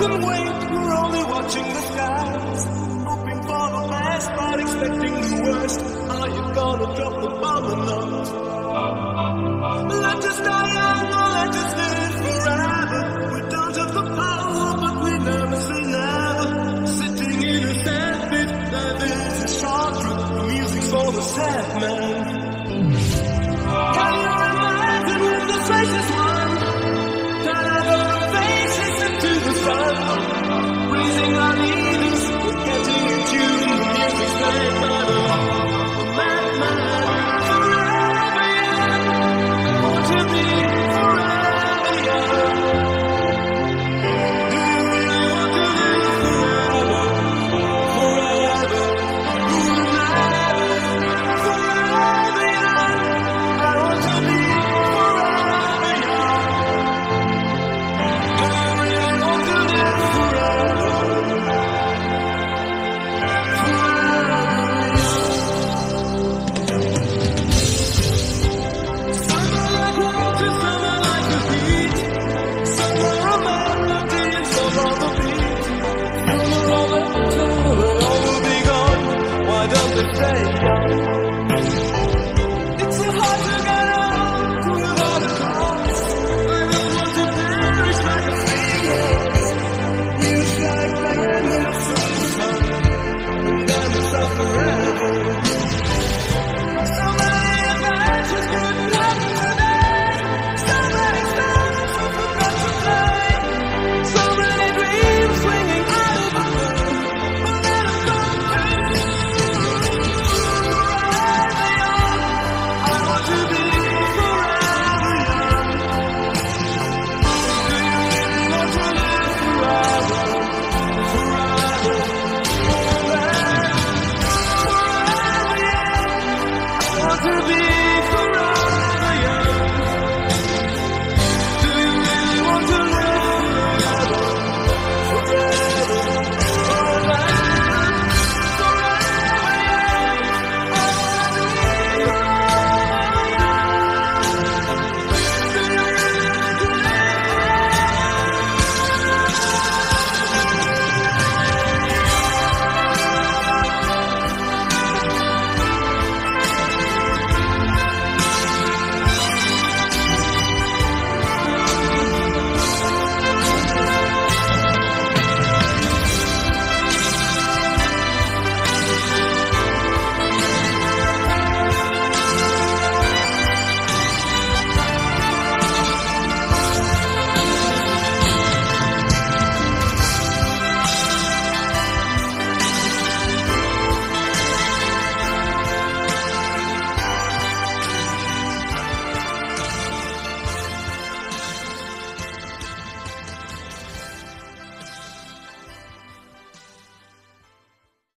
can wait, we're only watching the skies. Hoping for the best, but expecting the worst. Are you gonna drop the bomb or not?